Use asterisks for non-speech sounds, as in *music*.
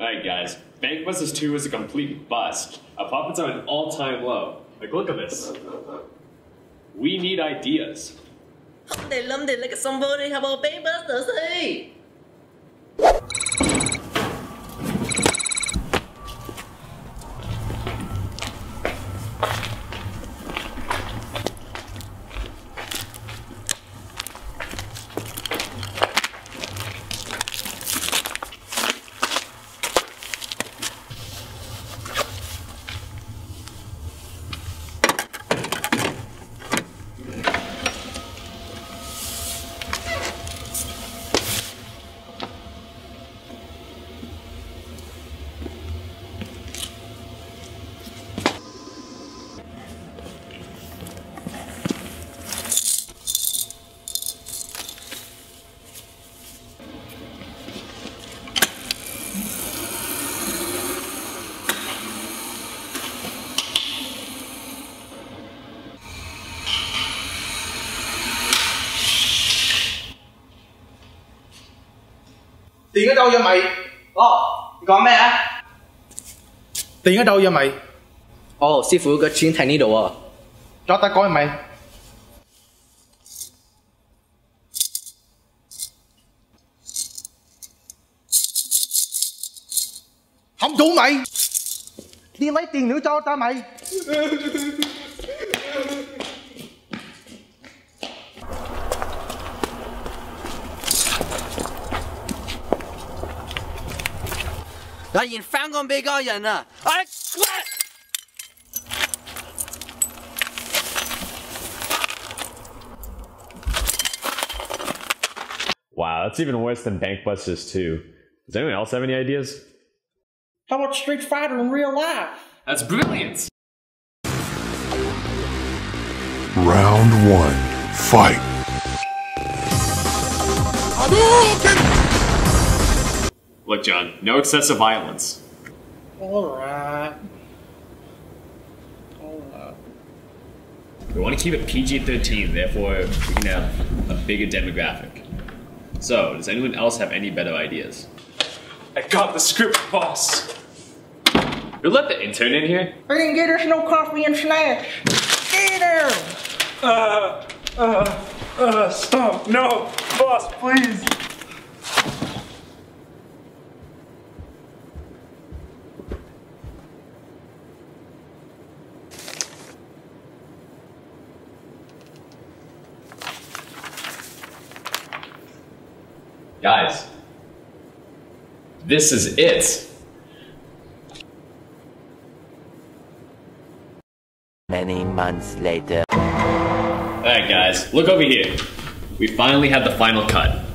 Alright, guys. Bankbusters 2 is a complete bust. Our profits are an all time low. Like, look at this. We need ideas. Đi, hả bộ Bankbusters đi. tiền ở đâu vậy mày? Ồ còn mẹ? Á tiền ở đâu vậy mày? Ồ oh, sư phụ có chuyện thầy đi đồ à. Cho ta coi mày. Không đủ mày. Đi lấy tiền nữa cho ta mày. *laughs* Wow, that's even worse than Bankbusters too. Does anyone else have any ideas? How about Street Fighter in real life? That's brilliant! Round one, fight! Look, John, no excessive violence. Alright. Alright. We want to keep it PG 13, therefore, we can have a bigger demographic. So, does anyone else have any better ideas? I got the script, boss. You let the intern in here? I didn't get us no coffee and snacks. Get him! Uh, uh, uh, stop. No, boss, please. Guys, this is it. Many months later. Alright, guys, look over here. We finally have the final cut.